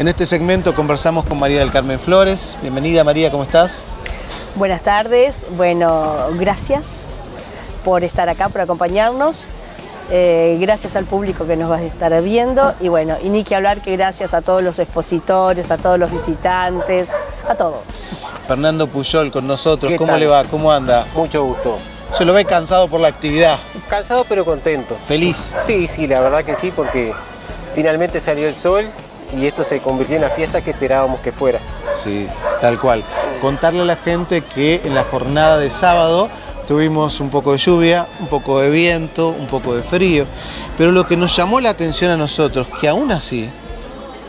En este segmento conversamos con María del Carmen Flores. Bienvenida María, ¿cómo estás? Buenas tardes, bueno, gracias por estar acá, por acompañarnos. Eh, gracias al público que nos va a estar viendo y bueno, y ni que hablar que gracias a todos los expositores, a todos los visitantes, a todo. Fernando Puyol con nosotros, ¿Qué ¿cómo tal? le va? ¿Cómo anda? Mucho gusto. Se lo ve cansado por la actividad, Cansado pero contento. feliz. Sí, sí, la verdad que sí, porque finalmente salió el sol y esto se convirtió en la fiesta que esperábamos que fuera. Sí, tal cual. Contarle a la gente que en la jornada de sábado tuvimos un poco de lluvia, un poco de viento, un poco de frío, pero lo que nos llamó la atención a nosotros, que aún así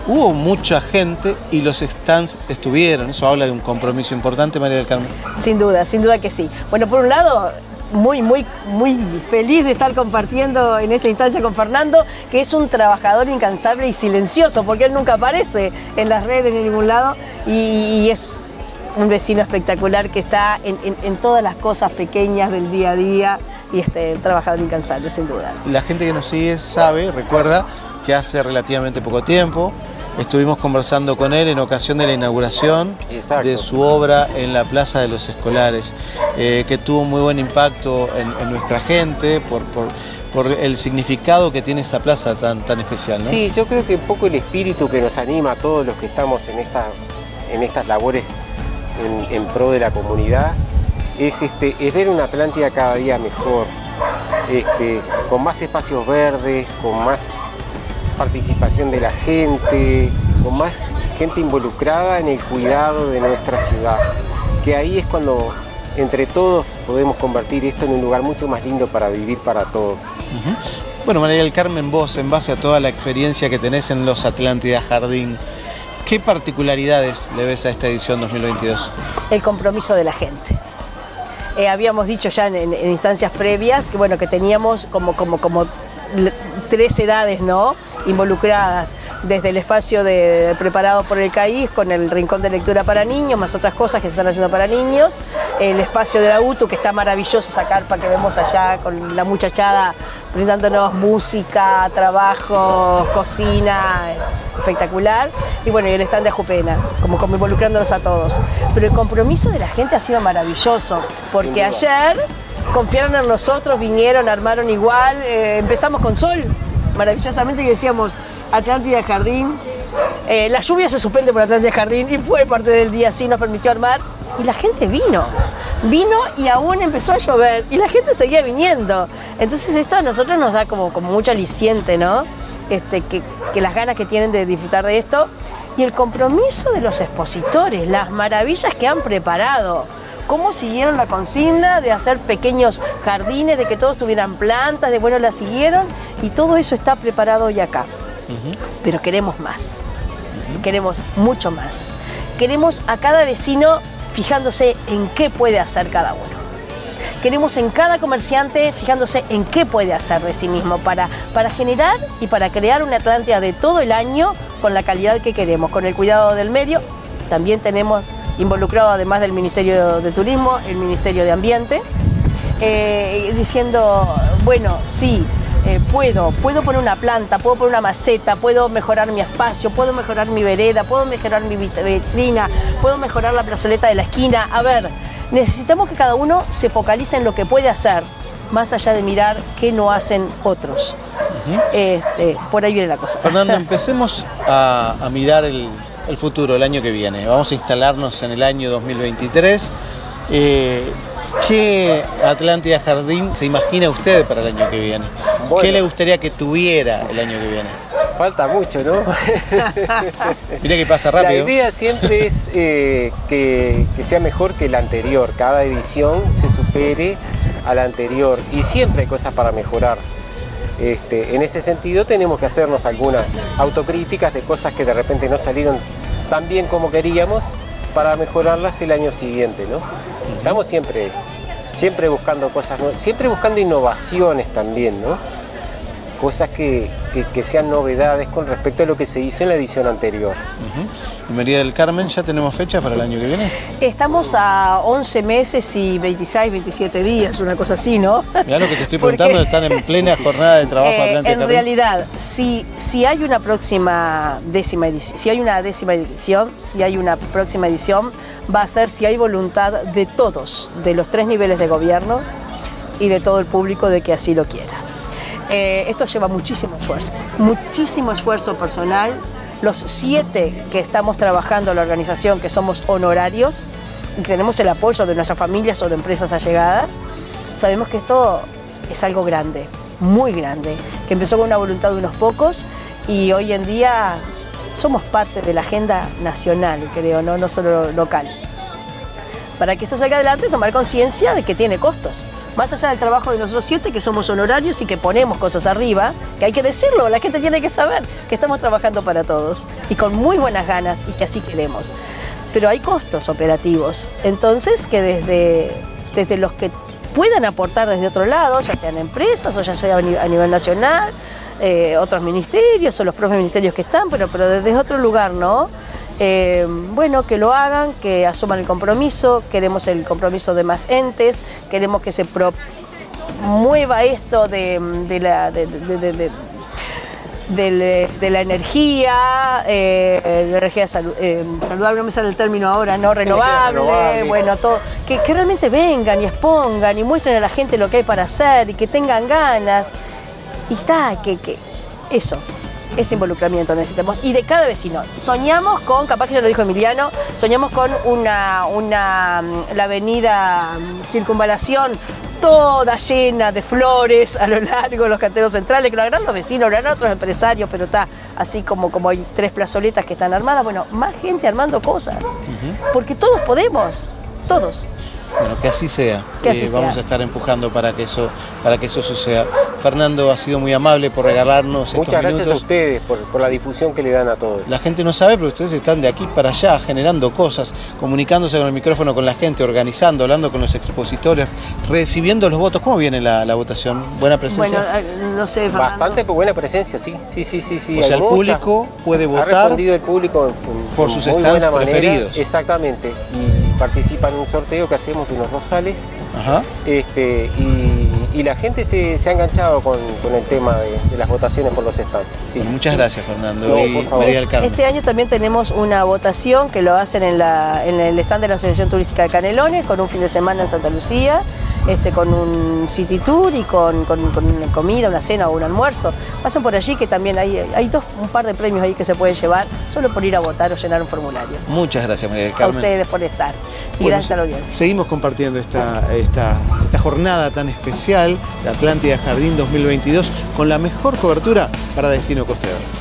hubo mucha gente y los stands estuvieron. Eso habla de un compromiso importante, María del Carmen. Sin duda, sin duda que sí. Bueno, por un lado, muy, muy, muy feliz de estar compartiendo en esta instancia con Fernando, que es un trabajador incansable y silencioso, porque él nunca aparece en las redes ni en ningún lado, y, es un vecino espectacular que está en- en todas las cosas pequeñas del día a día, y este trabajador incansable, sin duda. La gente que nos sigue sabe, recuerda que hace relativamente poco tiempo estuvimos conversando con él en ocasión de la inauguración Exacto. de su obra en la Plaza de los Escolares, eh, que tuvo muy buen impacto en, en nuestra gente por, por- por el significado que tiene esa plaza tan, tan especial. ¿no? Sí, yo creo que un poco el espíritu que nos anima a todos los que estamos en, esta, en estas labores en, en pro de la comunidad es, este, es ver una Atlántida cada día mejor, este, con más espacios verdes, con más participación de la gente, con más gente involucrada en el cuidado de nuestra ciudad. Que ahí es cuando entre todos podemos convertir esto en un lugar mucho más lindo para vivir para todos. Bueno, María del Carmen, vos, en base a toda la experiencia que tenés en los Atlántida Jardín, ¿qué particularidades le ves a esta edición 2022? el compromiso de la gente. Eh, habíamos dicho ya en, en- instancias previas que bueno que teníamos como, como, como tres edades ¿no? Involucradas, desde el espacio de, preparado por el CAIS con el rincón de lectura para niños, más otras cosas que se están haciendo para niños, el espacio de la UTU, que está maravilloso, esa carpa que vemos allá con la muchachada brindándonos música, trabajo, cocina, espectacular. Y bueno, y el stand de Ajupena, como, como involucrándonos a todos. Pero el compromiso de la gente ha sido maravilloso, porque ayer confiaron en nosotros, vinieron, armaron igual, eh, empezamos con sol, maravillosamente, y decíamos, Atlántida Jardín, eh, la lluvia se suspende por Atlántida Jardín y fue parte del día, sí, nos permitió armar. Y la gente vino, vino y aún empezó a llover y la gente seguía viniendo. Entonces esto a nosotros nos da como, como mucho aliciente, ¿no? Este, que, que las ganas que tienen de disfrutar de esto y el compromiso de los expositores, las maravillas que han preparado, cómo siguieron la consigna de hacer pequeños jardines, de que todos tuvieran plantas, de bueno, la siguieron y todo eso está preparado hoy acá. Pero queremos más, queremos mucho más. Queremos a cada vecino fijándose en qué puede hacer cada uno. Queremos en cada comerciante fijándose en qué puede hacer de sí mismo para, para generar y para crear una Atlántida de todo el año con la calidad que queremos, con el cuidado del medio. También tenemos involucrado, además del Ministerio de Turismo, el Ministerio de Ambiente, eh, diciendo, bueno, sí, eh, puedo, puedo poner una planta, puedo poner una maceta, puedo mejorar mi espacio, puedo mejorar mi vereda, puedo mejorar mi vit- vitrina, puedo mejorar la plazoleta de la esquina. A ver, necesitamos que cada uno se focalice en lo que puede hacer, más allá de mirar qué no hacen otros. Este, por ahí viene la cosa. Fernando, empecemos a, a mirar el, el futuro, el año que viene. Vamos a instalarnos en el año 2023. Eh, ¿Qué Atlántida Jardín se imagina usted para el año que viene? ¿Qué le gustaría que tuviera el año que viene? Falta mucho, ¿no? Mira que pasa La rápido. idea siempre es eh, que, que sea mejor que la anterior. Cada edición se supere a la anterior y siempre hay cosas para mejorar. Este, en ese sentido tenemos que hacernos algunas autocríticas de cosas que de repente no salieron tan bien como queríamos para mejorarlas el año siguiente, ¿no? Estamos siempre, siempre buscando cosas nuevas, siempre buscando innovaciones también, ¿no? Cosas que, sean novedades con respecto a lo que se hizo en la edición anterior. ¿Y María del Carmen ya tenemos fecha para el año que viene? Estamos a 11 meses y 26, 27 días, una cosa así, ¿no? Ya lo que te estoy preguntando, están en plena jornada de trabajo eh, En realidad, si, si hay una próxima décima edición, si hay una décima edición, si hay una próxima edición, va a ser si hay voluntad de todos, de los tres niveles de gobierno y de todo el público de que así lo quiera. Eh, esto lleva muchísimo esfuerzo, muchísimo esfuerzo personal. Los siete que estamos trabajando en la organización, que somos honorarios, y tenemos el apoyo de nuestras familias o de empresas allegadas, sabemos que esto es algo grande, muy grande, que empezó con una voluntad de unos pocos y hoy en día somos parte de la agenda nacional, creo, no solo local. Para que esto salga adelante, tomar conciencia de que tiene costos. Más allá del trabajo de nosotros siete, que somos honorarios y que ponemos cosas arriba, que hay que decirlo, la gente tiene que saber que estamos trabajando para todos y con muy buenas ganas y que así queremos. Pero hay costos operativos, entonces que desde, desde los que puedan aportar desde otro lado, ya sean empresas o ya sea a nivel nacional, eh, otros ministerios o los propios ministerios que están, pero, pero desde otro lugar, ¿no? Eh, bueno, que lo hagan, que asuman el compromiso, queremos el compromiso de más entes, queremos que se mueva esto de, la... De, la energía, eh, la energía saludable, no me sale el término ahora, no renovable, bueno, todo, que, que, realmente vengan y expongan y muestren a la gente lo que hay para hacer y que tengan ganas. Y está, que, que eso, ese involucramiento necesitamos. Y de cada vecino. Soñamos con, capaz que ya lo dijo Emiliano, soñamos con una, una mm, la avenida mm, Circunvalación toda llena de flores a lo largo de los canteros centrales, que lo harán los vecinos, lo harán otros empresarios, pero está así como, como hay tres plazoletas que están armadas, bueno, más gente armando cosas, porque todos podemos, todos. Bueno, que así sea. Que vamos a estar empujando para que eso, para que eso suceda. Fernando ha sido muy amable por regalarnos Muchas estos gracias a ustedes por, la difusión que le dan a todos. La gente no sabe, pero ustedes están de aquí para allá generando cosas, comunicándose con el micrófono con la gente, organizando, hablando con los expositores, recibiendo los votos. ¿Cómo viene la, votación? ¿Buena presencia? Bueno, eh, no sé, Fernando. Bastante buena presencia, sí. Sí, sí, sí, sí. O sea, el público puede votar. Ha respondido el público por sus stands preferidos. Exactamente participa en un sorteo que hacemos de unos rosales. Este, y, la gente se, ha enganchado con, el tema de, las votaciones por los stands. muchas gracias Fernando. Y María del Este año también tenemos una votación que lo hacen en, en el stand de la Asociación Turística de Canelones con un fin de semana en Santa Lucía este, con un city tour y con, una comida, una cena o un almuerzo. Pasen por allí que también hay, hay dos, un par de premios ahí que se pueden llevar solo por ir a votar o llenar un formulario. Muchas gracias María del Carmen. A ustedes por estar y gracias a la audiencia. Seguimos compartiendo esta, esta, esta jornada tan especial de Atlántida Jardín 2022 con la mejor cobertura para Destino Costero.